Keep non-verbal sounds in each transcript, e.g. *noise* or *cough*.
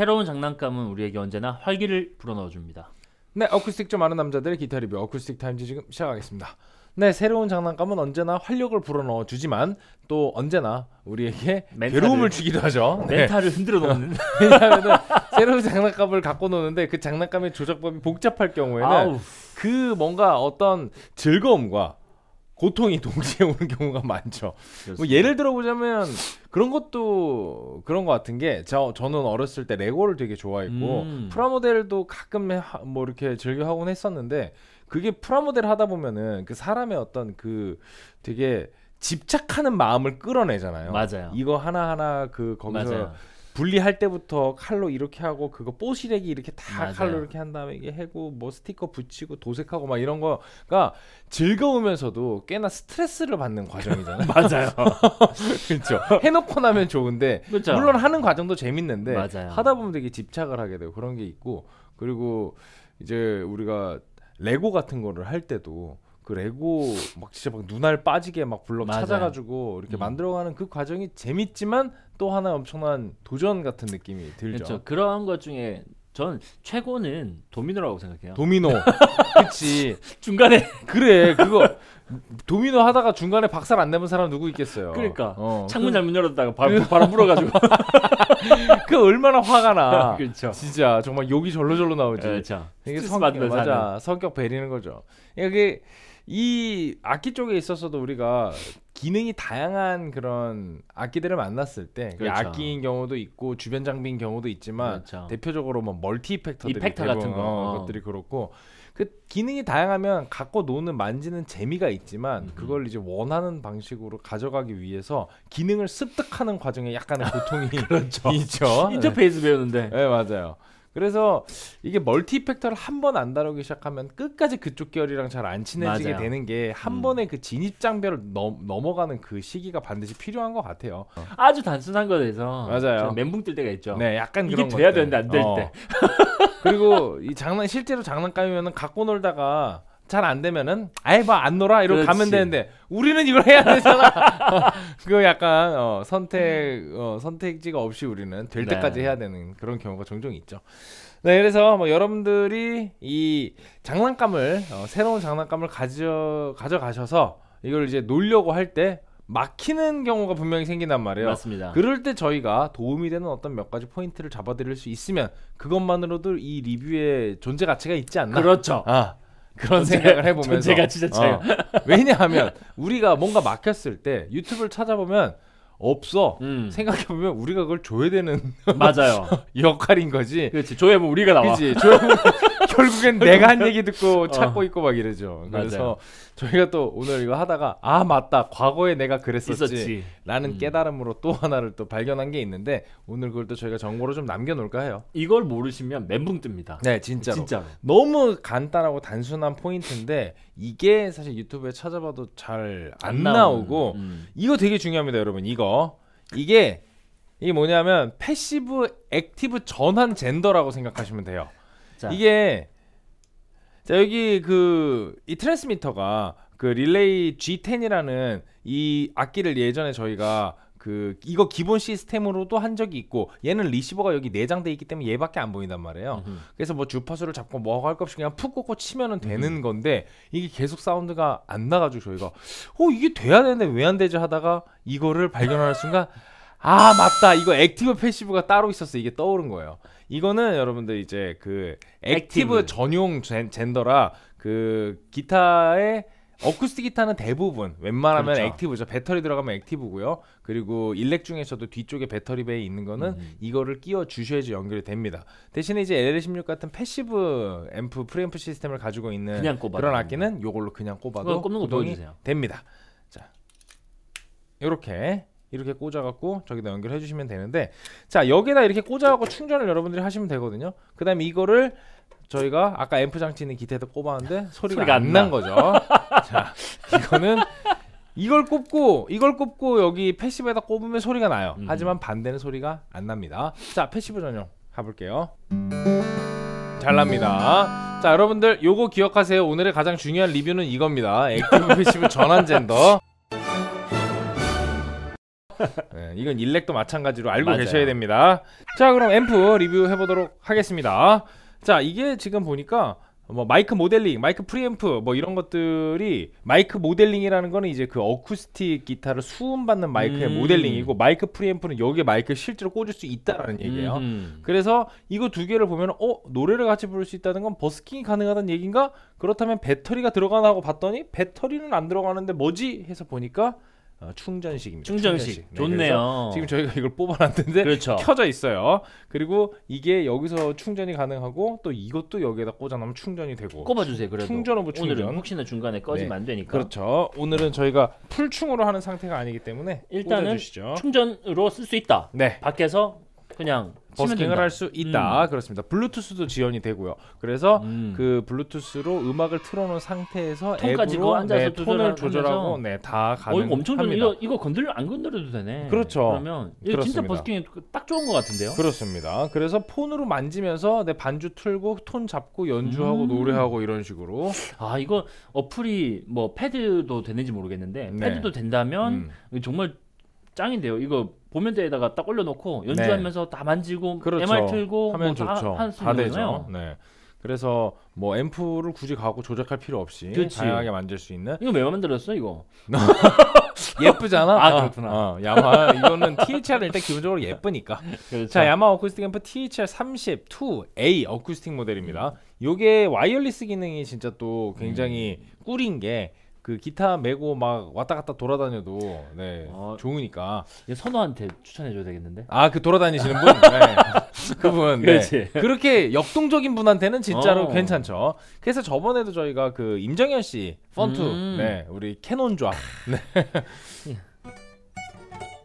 새로운 장난감은 우리에게 언제나 활기를 불어넣어줍니다. 네, 어쿠스틱 좀 아는 남자들의 기타 리뷰 어쿠스틱 타임즈 지금 시작하겠습니다. 네, 새로운 장난감은 언제나 활력을 불어넣어 주지만 또 언제나 우리에게 mental을- 괴로움을 주기도 하죠. 네. mental을 흔들어 *laughs* 놓는. 왜냐하면 새로운 장난감을 갖고 노는데 그 장난감의 조작법이 복잡할 경우에는 아우, 그 뭔가 어떤 즐거움과 고통이 동시에 오는 경우가 많죠. 뭐. 예를 들어보자면 그런 것도 그런 것 같은 게 저, 저는 어렸을 때 레고를 되게 좋아했고 음. 프라모델도 가끔 해- 하- 뭐 이렇게 즐겨 하곤 했었는데 그게 프라모델 하다 보면은 그 사람의 어떤 그 되게 집착하는 마음을 끌어내잖아요. 맞아요. 이거 하나하나 그 거기서 맞아요. 분리할 때부터 칼로 이렇게 하고 그거 뽀시래기 이렇게 다 맞아요. 칼로 이렇게 한 다음에 이게 해고 뭐 스티커 붙이고 도색하고 막 이런 거가 즐거우면서도 꽤나 스트레스를 받는 과정이잖아요. *laughs* 맞아요. *laughs* 그렇죠. 해놓고 나면 좋은데 그렇죠. 물론 하는 과정도 재밌는데 맞아요. 하다 보면 되게 집착을 하게 되고 그런 게 있고 그리고 이제 우리가 레고 같은 거를 할 때도 그 레고 막 진짜 막 눈알 빠지게 막 블럭 맞아요. 찾아가지고 이렇게 음. 만들어가는 그 과정이 재밌지만 또 하나 엄청난 도전 같은 느낌이 들죠. 그렇죠. 그런 것 중에 전 최고는 도미노라고 생각해요. 도미노. *laughs* 그치. 중간에 그래. 그거 도미노 하다가 중간에 박살 안 내본 사람 누구 있겠어요. 그러니까. 어, 창문 잘못 열었다가 바로 바로 불어가지고. 그, 그 얼마나 화가 나. *laughs* 그렇죠. 진짜 정말 욕이 절로절로 나오지. 그렇죠. 이게 받으면서 맞아. 성격 베리는 거죠. 이게 이 악기 쪽에 있어서도 우리가 기능이 다양한 그런 악기들을 만났을 때 그게 그렇죠. 악기인 경우도 있고 주변 장비인 경우도 있지만 그렇죠. 대표적으로 뭐 멀티 이펙터들이 이펙터 같은 거. 어, 것들이 그렇고 그 기능이 다양하면 갖고 노는 만지는 재미가 있지만 음흠. 그걸 이제 원하는 방식으로 가져가기 위해서 기능을 습득하는 과정에 약간의 고통이 *laughs* 그렇죠. *laughs* 있죠. 네. 인터페이스 배우는데. 네 맞아요. 그래서 이게 멀티 이펙터를 한 번 안 다루기 시작하면 끝까지 그쪽 계열이랑 잘 안 친해지게 맞아요. 되는 게한 음. 번에 그 진입 장벽을 넘, 넘어가는 그 시기가 반드시 필요한 것 같아요. 아주 단순한 거에서 맞아요. 좀 멘붕 뜰 때가 있죠. 네, 약간 이게 돼야 것들. 되는데 안될 어. 때. 그리고 이 장난 실제로 장난감이면은 갖고 놀다가 잘 안 되면은 아예 뭐안 놀아 이러고 그렇지. 가면 되는데 우리는 이걸 해야 되잖아. *laughs* 그거 약간 어, 선택 어, 선택지가 없이 우리는 될 네. 때까지 해야 되는 그런 경우가 종종 있죠. 네, 그래서 뭐 여러분들이 이 장난감을 어, 새로운 장난감을 가져 가져가셔서 이걸 이제 놀려고 할 때 막히는 경우가 분명히 생긴단 말이에요. 맞습니다. 그럴 때 저희가 도움이 되는 어떤 몇 가지 포인트를 잡아드릴 수 있으면 그것만으로도 이 리뷰의 존재 가치가 있지 않나? 그렇죠. 아 그런 존재- 생각을 해보면서 존재 가치 자체가. 어. *laughs* 왜냐하면 우리가 뭔가 막혔을 때 유튜브를 찾아보면 없어. 음. 생각해보면 우리가 그걸 줘야 되는 맞아요. *laughs* 역할인 거지. 그렇지. 조회면 우리가 나와. 그지? *laughs* *laughs* 결국엔 내가 한 얘기 듣고 찾고 어. 있고 막 이러죠. 그래서 맞아요. 저희가 또 오늘 이거 하다가 아 맞다 과거에 내가 그랬었지. 있었지. 라는 음. 깨달음으로 또 하나를 또 발견한 게 있는데 오늘 그걸 또 저희가 정보로 좀 남겨놓을까 해요. 이걸 모르시면 멘붕 뜹니다. 네, 진짜로. 진짜로. 너무 간단하고 단순한 포인트인데 이게 사실 유튜브에 찾아봐도 잘 안 나오고 음. 이거 되게 중요합니다, 여러분. 이거 이게 이게 뭐냐면 passive active 전환 gender라고 생각하시면 돼요. 자, 이게 자 여기 그 이 transmitter가 그 릴레이 G10이라는 이 악기를 예전에 저희가 그 이거 기본 시스템으로도 한 적이 있고 얘는 리시버가 여기 내장돼 있기 때문에 얘밖에 안 보인단 말이에요. 음흠. 그래서 뭐 주파수를 잡고 뭐 할 것 없이 그냥 푹 꽂고 치면은 되는 건데 이게 계속 사운드가 안 나가지고 저희가 어 이게 돼야 되는데 왜 안 되지 하다가 이거를 발견하는 순간 아 맞다 이거 active passive가 따로 있었어 이게 떠오른 거예요. 이거는 여러분들 이제 그 active, active. 전용 젠, gender라 그 기타의 어쿠스틱 기타는 대부분 웬만하면 그렇죠. active죠. 배터리 들어가면 active고요. 그리고 일렉 중에서도 뒤쪽에 배터리 bay 있는 거는 음. 이거를 끼워 주셔야지 연결이 됩니다. 대신에 이제 LL16 같은 passive 앰프 프리앰프 시스템을 가지고 있는 그런 악기는 요걸로 그냥 꼽아도 꼽는 거 보여주세요. 됩니다. 자, 이렇게 이렇게 꽂아갖고 저기다 연결해 주시면 되는데 자 여기다 이렇게 꽂아갖고 충전을 여러분들이 하시면 되거든요. 그 다음에 이거를 저희가 아까 앰프 장치 있는 기타에다 꼽았는데 소리가, 소리가 안안난 나. 거죠. 자 이거는 이걸 꼽고 이걸 꼽고 여기 passive에다 꼽으면 소리가 나요. 음. 하지만 반대는 소리가 안 납니다. 자 passive 전용 가볼게요. 잘 납니다. 자 여러분들 요거 기억하세요. 오늘의 가장 중요한 리뷰는 이겁니다. active passive 전환 젠더. *laughs* 네, 이건 일렉도 마찬가지로 알고 맞아요. 계셔야 됩니다. 자, 그럼 앰프 리뷰해 보도록 하겠습니다. 자, 이게 지금 보니까 뭐 마이크 모델링, 마이크 프리앰프 뭐 이런 것들이 마이크 모델링이라는 거는 이제 그 어쿠스틱 기타를 수음 받는 마이크의 음. 모델링이고 마이크 프리앰프는 여기에 마이크를 실제로 꽂을 수 있다라는 얘기예요. 음. 그래서 이거 두 개를 보면 어 노래를 같이 부를 수 있다는 건 busking이 가능하다는 얘기인가? 그렇다면 배터리가 들어가나 하고 봤더니 배터리는 안 들어가는데 뭐지? 해서 보니까 어, 충전식입니다. 충전식 네, 좋네요. 지금 저희가 이걸 뽑아놨는데 그렇죠. 켜져 있어요. 그리고 이게 여기서 충전이 가능하고 또 이것도 여기에다 꽂아놓으면 충전이 되고. 꼽아주세요. 그래도 충전 of 충전. 오늘은 혹시나 중간에 꺼지면 네. 안 되니까. 그렇죠. 오늘은 저희가 full충으로 하는 상태가 아니기 때문에 일단은 꽂아주시죠. 충전으로 쓸 수 있다. 네. 밖에서 그냥 busking을. 할 수 있다. 그렇습니다. 블루투스도 지원이 되고요. 그래서 음. 그 블루투스로 음악을 틀어놓은 상태에서 앱으로 앉아서 네, 톤을 조절하고 네, 다어 가능합니다. 이거 엄청 좋네. 이거 이거 건들 안 건드려도 되네. 그렇죠. 그러면 이거 진짜 그렇습니다. 버스킹이 딱 좋은 것 같은데요. 그렇습니다. 그래서 폰으로 만지면서 내 반주 틀고 톤 잡고 연주하고 음. 노래하고 이런 식으로 아 이거 어플이 뭐 패드도 되는지 모르겠는데 네. 패드도 된다면 음. 정말 짱인데요. 이거 보면대에다가 딱 올려놓고 연주하면서 다 만지고 네. 그렇죠. MR 틀고 하면 뭐다 좋죠. 할수 다 있는 되죠. 거잖아요. 네. 그래서 뭐 앰프를 굳이 가고 조작할 필요 없이 그치. 다양하게 만들 수 있는 이거 왜 만들었어 이거? *laughs* 예쁘잖아. 아, 어, 그렇구나. 어, 야마 이거는 THR은 일단 기본적으로 예쁘니까. 그렇죠. 자, 야마하 어쿠스틱 앰프 THR 30 2A 어쿠스틱 모델입니다. 요게 wireless 기능이 진짜 또 굉장히 음. 꿀인 게 그 기타 메고 막 왔다 갔다 돌아다녀도 네 어. 좋으니까 선호한테 추천해줘야 되겠는데? 아 그 돌아다니시는 분 *laughs* 네. 그분 네. 그렇지. 그렇게 역동적인 분한테는 진짜로 어. 괜찮죠 그래서 저번에도 저희가 그 임정현 씨 펀투 음. 네 우리 캐논좌 네.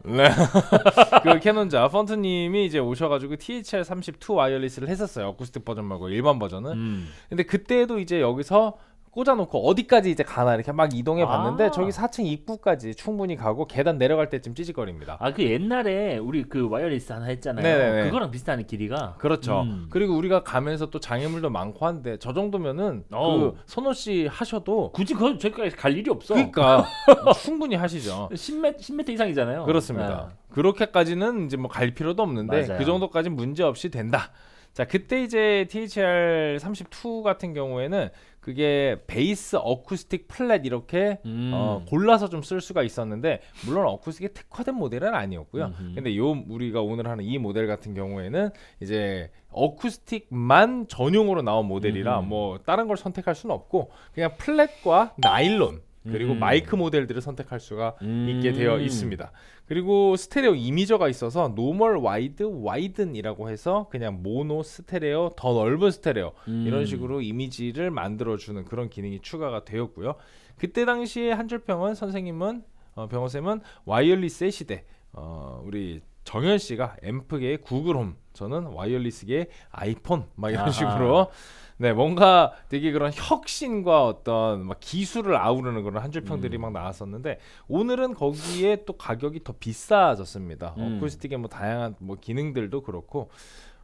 네. *laughs* 그 캐논좌 펀투님이 이제 오셔가지고 THR 32 wireless를 했었어요. 어쿠스틱 버전 말고 일반 버전은. 음. 근데 그때도 이제 여기서 꽂아놓고 어디까지 이제 가나 이렇게 막 이동해 봤는데 아. 저기 4층 입구까지 충분히 가고 계단 내려갈 때쯤 찌직거립니다. 아 그 옛날에 우리 그 wireless 하나 했잖아요. 네네네. 그거랑 비슷한 길이가. 그렇죠. 음. 그리고 우리가 가면서 또 장애물도 많고 한데 저 정도면은 어우. 그 선호 씨 하셔도 굳이 그 저기까지 갈 일이 없어. 그러니까 *laughs* 충분히 하시죠. 10m 10m 이상이잖아요. 그렇습니다. 네. 그렇게까지는 이제 뭐 갈 필요도 없는데 맞아요. 그 정도까지 문제 없이 된다. 자 그때 이제 THR 32 같은 경우에는 그게 베이스 어쿠스틱 플랫 이렇게 음. 어, 골라서 좀 쓸 수가 있었는데 물론 어쿠스틱에 특화된 모델은 아니었고요. 음흠. 근데 요 우리가 오늘 하는 이 모델 같은 경우에는 이제 어쿠스틱만 전용으로 나온 모델이라 음흠. 뭐 다른 걸 선택할 수는 없고 그냥 플랫과 나일론 그리고 음. 마이크 모델들을 선택할 수가 음. 있게 되어 있습니다. 그리고 stereo imager가 있어서 normal wide wider이라고 해서 그냥 모노 스테레오 더 넓은 스테레오 음. 이런 식으로 이미지를 만들어 주는 그런 기능이 추가가 되었고요. 그때 당시에 한줄평은 선생님은 어, 병호쌤은 wireless의 시대 어, 우리 정현 씨가 앰프계의 구글홈 저는 wireless계의 아이폰 막 이런 아하. 식으로 네 뭔가 되게 그런 혁신과 어떤 막 기술을 아우르는 그런 한줄 평들이 음. 막 나왔었는데 오늘은 거기에 또 가격이 더 비싸졌습니다. 음. 어쿠스틱의 뭐 다양한 뭐 기능들도 그렇고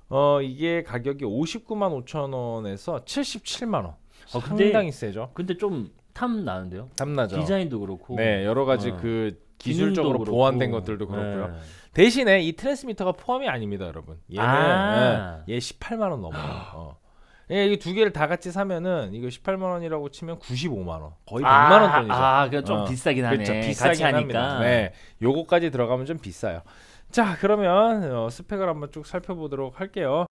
어 이게 가격이 59만 5천 원에서 77만 원. 어, 근데- 상당히 세죠. 근데 좀 탐 나는데요. 탐나죠. 디자인도 그렇고. 네 여러 가지 어. 그 기술적으로. 보완된 것들도 그렇고요. 네. 대신에 이 트랜스미터가 포함이 아닙니다, 여러분. 얘는 아. 예, 얘 18만 원 넘어요. 어. 예, 이게 두 개를 다 같이 사면은 이거 18만 원이라고 치면 95만 원, 거의 100만 원 돈이죠. 아, 그좀 어, 비싸긴 하네. 그렇죠, 비싸긴. 합니다. 네, 요거까지 들어가면 좀 비싸요. 자, 그러면 어, 스펙을 한번 쭉 살펴보도록 할게요.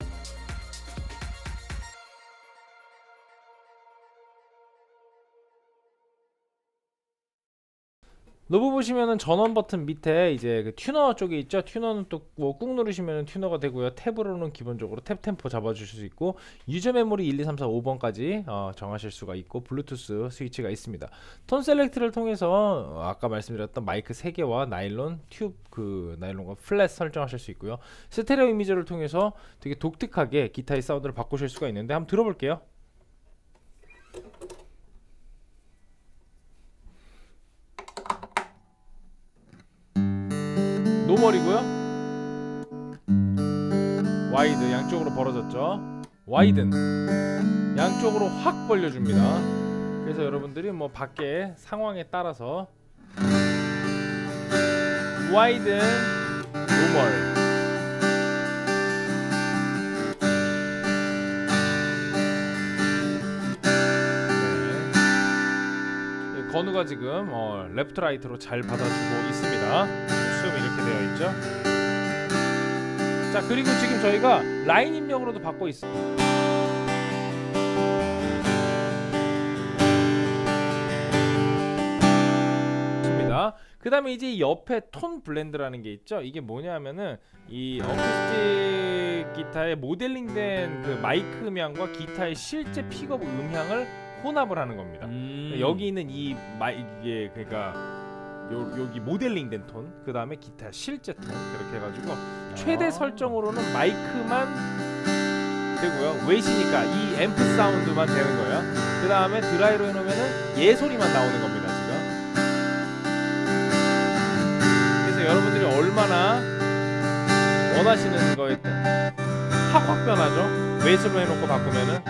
knob 보시면은 전원 버튼 밑에 이제 그 튜너 쪽에 있죠. 튜너는 또뭐꾹 누르시면은 튜너가 되고요. tap으로는 기본적으로 tap tempo 잡아주실 수 있고 user 메모리 1, 2, 3, 4, 5번까지 어, 정하실 수가 있고 블루투스 스위치가 있습니다. 톤 select를 통해서 어, 아까 말씀드렸던 마이크 3개와 나일론 튜브 그 나일론과 flat 설정하실 수 있고요. 스테레오 imager를 통해서 되게 독특하게 기타의 사운드를 바꾸실 수가 있는데 한번 들어볼게요. normal이고요. wide 양쪽으로 벌어졌죠. wider 양쪽으로 확 벌려줍니다. 그래서 여러분들이 뭐 밖에 상황에 따라서 wider normal 네. 이 건우가 지금 어, left right로 잘 받아주고 있습니다. 수음이 이렇게 되어 있죠. 자 그리고 지금 저희가 라인 입력으로도 받고 있습니다. 있습니다. 그 다음에 이제 옆에 톤 blend라는 게 있죠. 이게 뭐냐면은 이 어쿠스틱 기타의 모델링된 그 마이크 음향과 기타의 실제 픽업 음향을 혼합을 하는 겁니다. 음. 여기 있는 이 마이 이게 그러니까 요, 여기 모델링된 톤, 그 다음에 기타 실제 톤 그렇게 해가지고 최대 아. 설정으로는 마이크만 되고요. wet이니까 이 앰프 사운드만 되는 거예요. 그 다음에 dry로 해놓으면은 얘 소리만 나오는 겁니다. 지금. 그래서 여러분들이 얼마나 원하시는 거에 확 확 변하죠. 웨이스로 해놓고 바꾸면은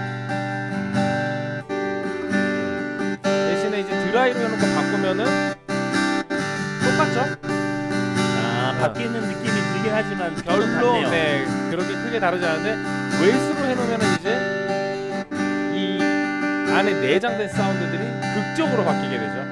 대신에 이제 dry로 해놓고 바꾸면은 똑같죠? 아, 바뀌는 느낌이 들긴 하지만 별로 같네요. 네 그렇게 크게 다르지 않은데 웨이스로 해놓으면은 이제 이 안에 내장된 사운드들이 극적으로 바뀌게 되죠.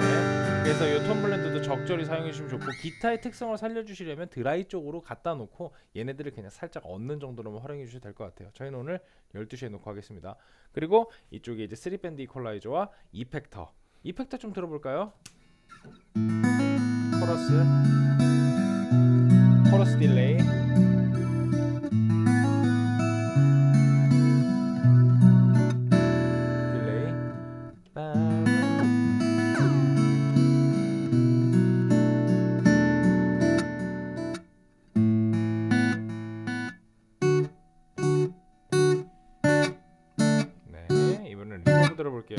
네, 그래서 이 톤 blend도 적절히 사용해 주시면 좋고 기타의 특성을 살려주시려면 드라이 쪽으로 갖다 놓고 얘네들을 그냥 살짝 얹는 정도로만 활용해 주셔도 될 것 같아요. 저희는 오늘 12시에 놓고 하겠습니다. 그리고 이쪽에 이제 3밴드 이퀄라이저와 effector effector 좀 들어볼까요? 코러스 코러스 delay delay 빰. 네 이번엔 리버브 들어볼게요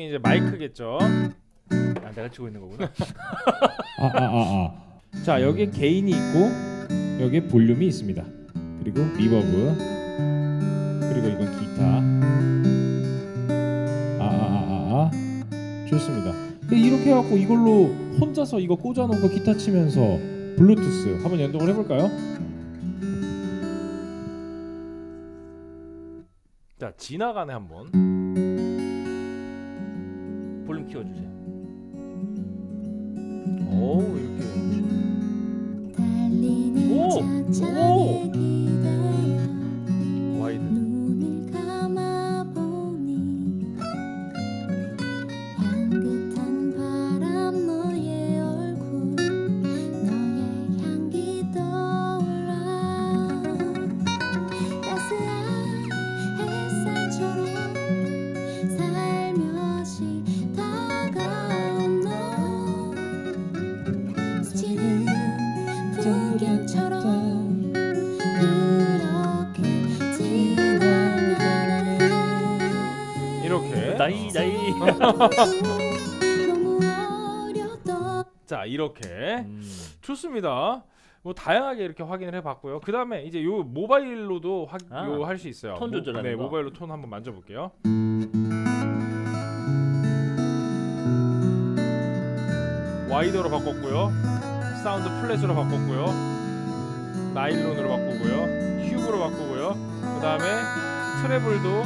이쪽이 이제 마이크겠죠. 아, 내가 치고 있는 거구나. 아, 아, 아, 아. 자, 여기에 gain이 있고 여기에 볼륨이 있습니다. 그리고 reverb. 그리고 이건 기타. 아, 아, 아, 아, 아. 좋습니다. 이렇게 해 갖고 이걸로 혼자서 이거 꽂아 놓고 기타 치면서 블루투스 한번 연동을 해 볼까요? 자 지나가네 한번. 키워주세요. 오 이렇게. 달리는 오! *laughs* 자 이렇게. 음. 좋습니다. 뭐 다양하게 이렇게 확인을 해봤고요. 그 다음에 이제 요 모바일로도 아, 할수 있어요. 톤 조절하는 네, 거. 모바일로 톤 한번 만져볼게요. wider로 바꿨고요. 사운드 flat으로 바꿨고요. 나일론으로 바꾸고요. 튜브로 바꾸고요. 그 다음에 트래블도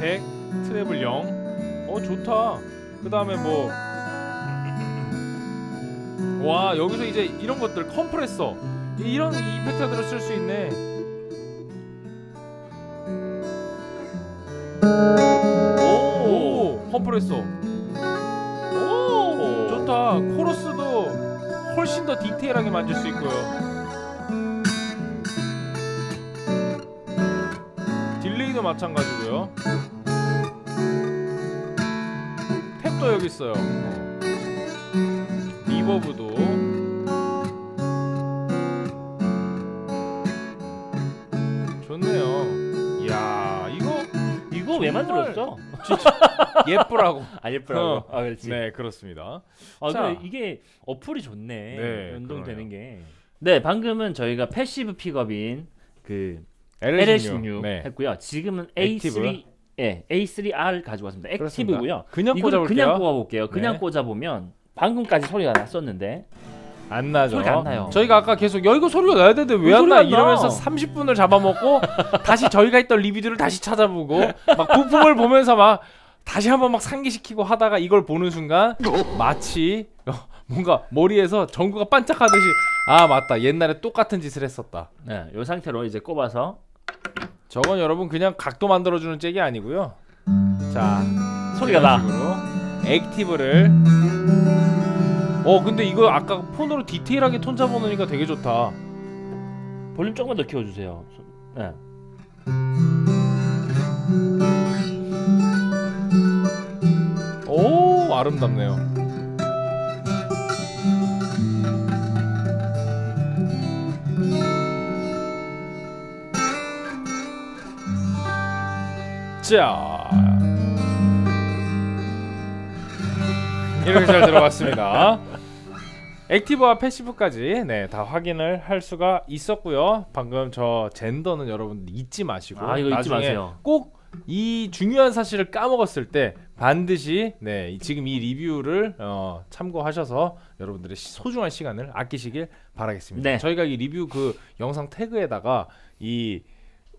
100, 트래블 0. 어 좋다. 그 다음에 뭐 와 여기서 이제 이런 것들 컴프레서 이- 이런 이펙터들을 쓸 수 있네. 오. 오 컴프레서 오. 좋다. 코러스도 훨씬 더 디테일하게 만질 수 있고요. 딜레이도 마찬가지고요. 또 여기 있어요 리버브도 좋네요 이야 이거 이거 왜 만들었어? *laughs* 예쁘라고. 아 예쁘라고. 어. 아 그렇지. 네 그렇습니다. 아 자. 근데 이게 어플이 좋네. 네, 연동되는 게. 네 방금은 저희가 passive 픽업인 그 LL16 LL16 네. 했고요. 지금은 A3 예 A3R 가지고 왔습니다. 그렇습니다. active고요. 그냥 이걸 꽂아 볼게요. 그냥 꽂아 볼게요. 그냥 네. 꽂아 보면 방금까지 소리가 났었는데 안 나죠. 소리가 안 나요. 저희가 아까 계속 야 이거 소리가 나야 되는데 왜 나? 안 나? 이러면서 30분을 잡아먹고 *laughs* 다시 저희가 했던 리뷰들을 다시 찾아보고 막 부품을 보면서 막 다시 한번 막 상기시키고 하다가 이걸 보는 순간 마치 어, 뭔가 머리에서 전구가 반짝하듯이 아 맞다 옛날에 똑같은 짓을 했었다. 네, 이 상태로 이제 꼽아서 저건 여러분 그냥 각도 만들어주는 잭이 아니고요. 자 소리가 나. 액티브를 어 근데 이거 아까 폰으로 디테일하게 톤 잡아놓으니까 되게 좋다. 볼륨 조금만 더 키워주세요. 소- 네. 오 아름답네요. 자 이렇게 잘 들어갔습니다. 액티브와 패시브까지 네 다 확인을 할 수가 있었고요. 방금 저 젠더는 여러분 잊지 마시고 아 이거 잊지 마세요. 꼭 이 중요한 사실을 까먹었을 때 반드시 네 이- 지금 이 리뷰를 어, 참고하셔서 여러분들의 시- 소중한 시간을 아끼시길 바라겠습니다. 네. 저희가 이 리뷰 그 영상 태그에다가 이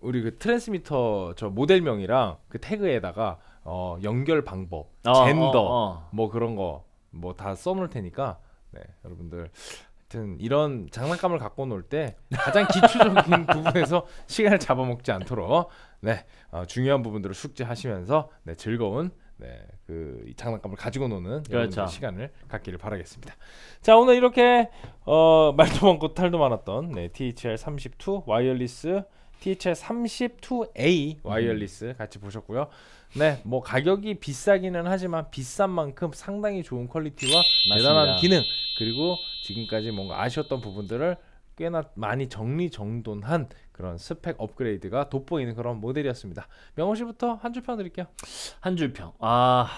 우리 그 transmitter 저 모델명이랑 그 태그에다가 어, 연결 방법, 어, 젠더 어, 어. 뭐 그런 거 뭐 다 써놓을 테니까 네 여러분들 하여튼 이런 장난감을 갖고 놀 때 가장 기초적인 *laughs* 부분에서 시간을 잡아먹지 않도록 네 어, 중요한 부분들을 숙지하시면서 네 즐거운 네 그 장난감을 가지고 노는 그렇죠. 시간을 갖기를 바라겠습니다. 자 오늘 이렇게 어, 말도 많고 탈도 많았던 네, THR 32 wireless THR 32A wireless 같이 보셨고요. 네, 뭐 가격이 비싸기는 하지만 비싼 만큼 상당히 좋은 퀄리티와 대단한 맞습니다. 기능 그리고 지금까지 뭔가 아쉬웠던 부분들을 꽤나 많이 정리정돈한 그런 스펙 업그레이드가 돋보이는 그런 모델이었습니다. 명호 씨부터 한 줄 평 드릴게요. 한 줄 평. 아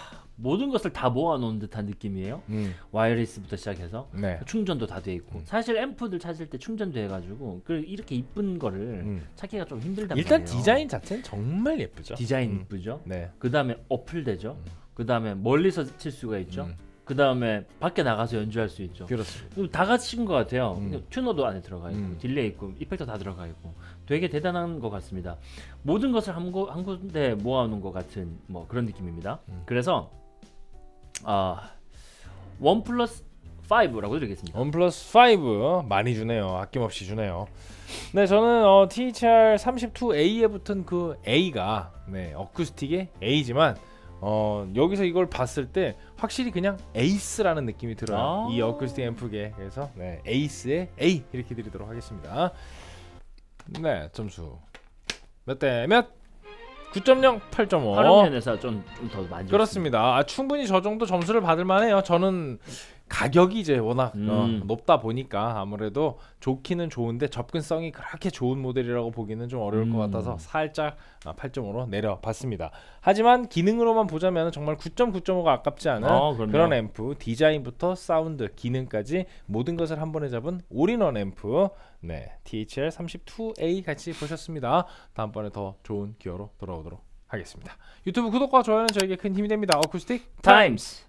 모든 것을 다 모아놓은 듯한 느낌이에요. 음, 와이어리스부터 시작해서 네. 충전도 다 돼 있고 음. 사실 앰프들 찾을 때 충전돼 해가지고 그 이렇게 이쁜 거를 음. 찾기가 좀 힘들단 일단 말이에요. 디자인 자체는 정말 예쁘죠. 디자인 음. 이쁘죠. 네. 그 다음에 어플되죠. 음. 그 다음에 멀리서 칠 수가 있죠. 음, 그 다음에 밖에 나가서 연주할 수 있죠. 그렇습니다. 다 같이인 것 같아요. 음. 튜너도 안에 들어가 있고 음. delay 있고 effector 다 들어가 있고 되게 대단한 것 같습니다. 모든 것을 한, 곳, 한 군데 모아놓은 것 같은 뭐 그런 느낌입니다. 음. 그래서 아 one plus 5라고 드리겠습니다. one plus 5 많이 주네요. 아낌없이 주네요. 네, 저는 어, THR 32A에 붙은 그 A가 네, 어쿠스틱의 A지만 어, 여기서 이걸 봤을 때 확실히 그냥 에이스라는 느낌이 들어요. 아. 이 어쿠스틱 앰프계. 그래서 네, 에이스의 A 이렇게 드리도록 하겠습니다. 네, 점수 몇 대 몇? 9.0, 8.5. 활용편에서 좀 더 많이 어. 그렇습니다. 아, 충분히 저 정도 점수를 받을 만해요. 저는 가격이 이제 워낙 음. 어, 높다 보니까 아무래도 좋기는 좋은데 접근성이 그렇게 좋은 모델이라고 보기는 좀 어려울 것 음. 같아서 살짝 아, 8.5로 내려봤습니다. 하지만 기능으로만 보자면 정말 9.9.5가 아깝지 않은 어. 그런 앰프 디자인부터 사운드 기능까지 모든 것을 한 번에 잡은 올인원 앰프 네 THR 32A 같이 보셨습니다. 다음번에 더 좋은 기어로 돌아오도록 하겠습니다. 유튜브 구독과 좋아요는 저에게 큰 힘이 됩니다. 어쿠스틱 타임스.